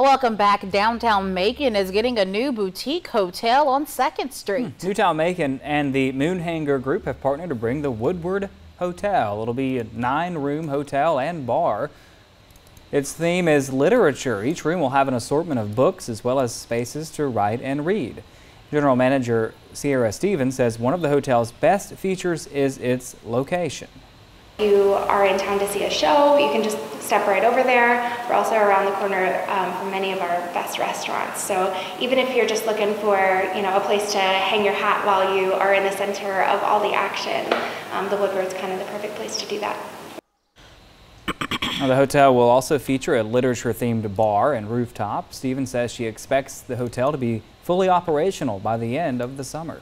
Welcome back. Downtown Macon is getting a new boutique hotel on 2nd Street. Hmm. Newtown Macon and the Moonhanger Group have partnered to bring the Woodward Hotel. It'll be a nine-room hotel and bar. Its theme is literature. Each room will have an assortment of books as well as spaces to write and read. General Manager Sierra Stevens says one of the hotel's best features is its location you are in town to see a show, you can just step right over there. We're also around the corner um, from many of our best restaurants. So even if you're just looking for, you know, a place to hang your hat while you are in the center of all the action, um, the Woodward's kind of the perfect place to do that. the hotel will also feature a literature-themed bar and rooftop. Stevens says she expects the hotel to be fully operational by the end of the summer.